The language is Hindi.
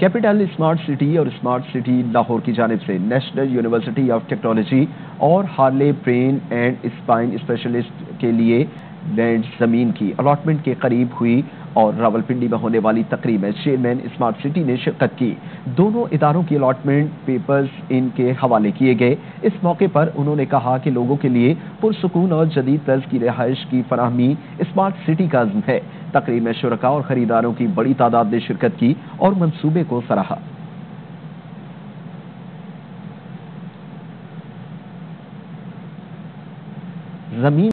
कैपिटल स्मार्ट सिटी और स्मार्ट सिटी लाहौर की जानब से नेशनल यूनिवर्सिटी ऑफ़ टेक्नोलॉजी और Harley brain and spine specialist के लिए लैंड ज़मीन की अलॉटमेंट के करीब हुई और रावलपिंडी में होने वाली तकरीब में चेयरमैन स्मार्ट सिटी ने शिरकत की। दोनों इदारों की अलॉटमेंट पेपर्स इनके हवाले किए गए। इस मौके पर उन्होंने कहा कि लोगों के लिए पुरसकून और जदीद तर्ज की रिहाइश की फराहमी स्मार्ट सिटी का अज़म है। तकरीब में शुरा और खरीदारों की बड़ी तादाद ने शिरकत की और मनसूबे को सराहा। ज़मीन